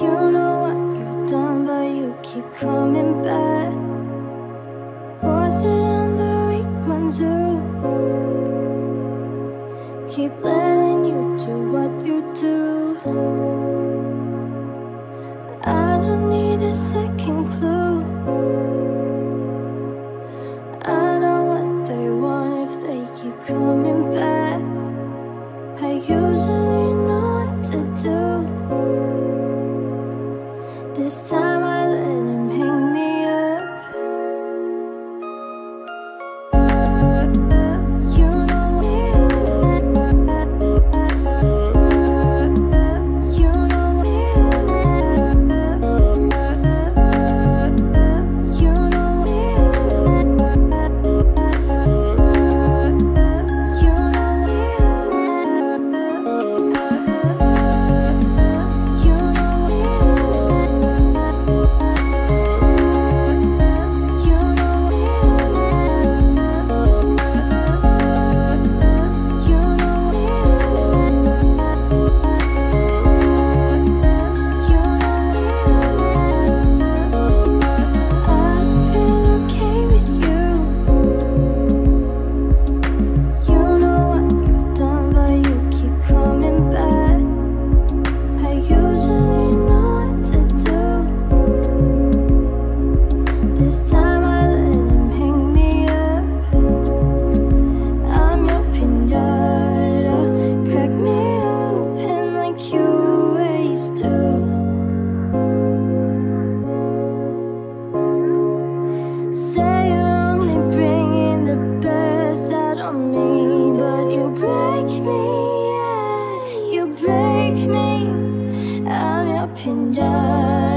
You know what you've done, but you keep coming back. Forcing on the weak ones who keep letting you do what you do. I don't need a second clue. This time I pindah